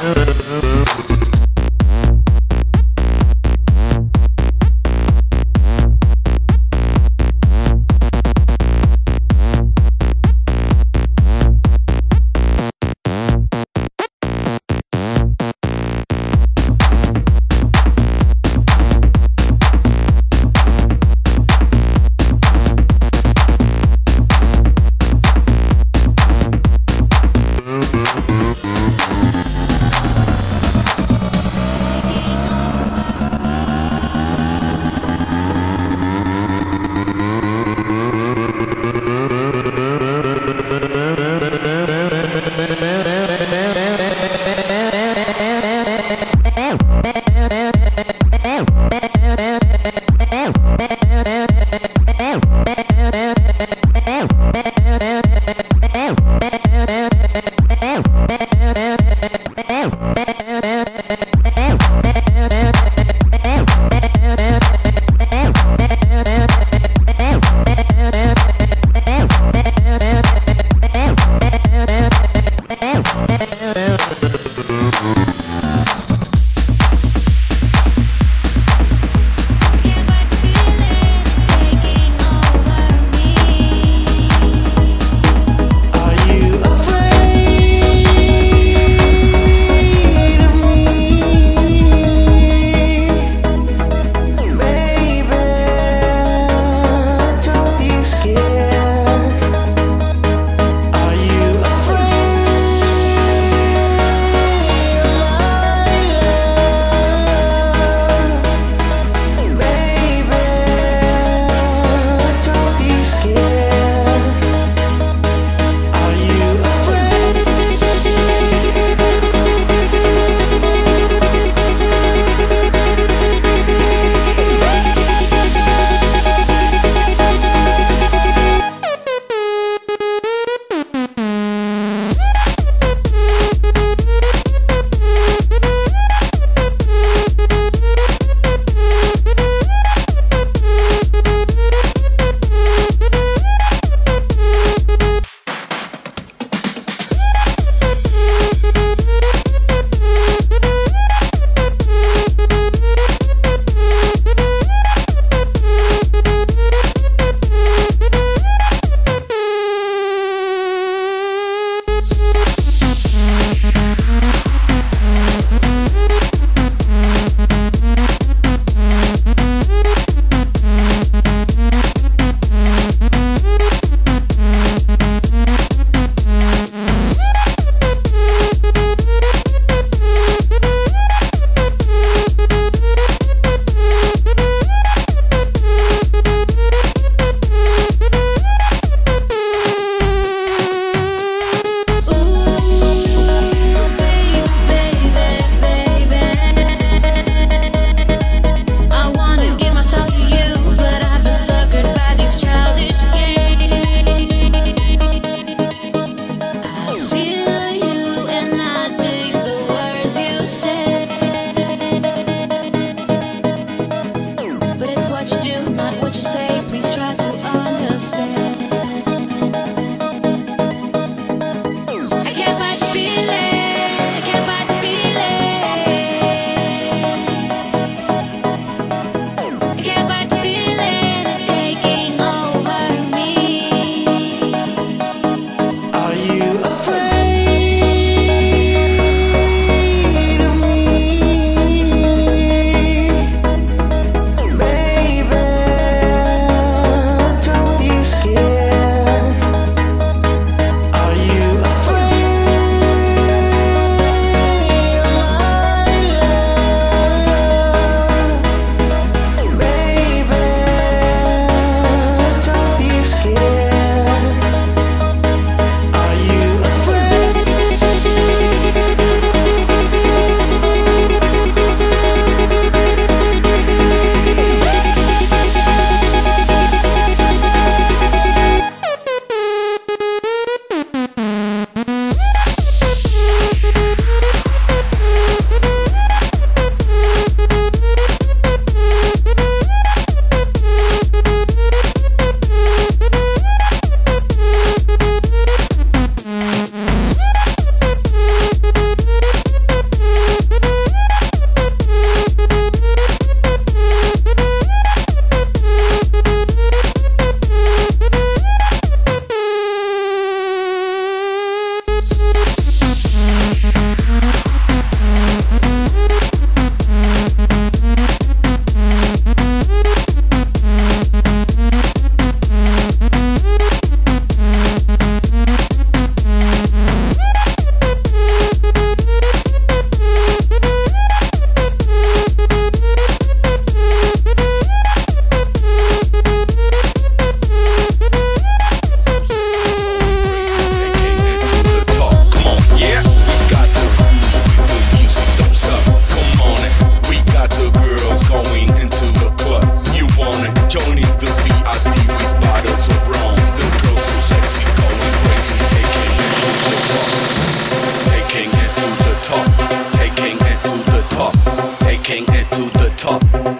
Thank you. heading to the top.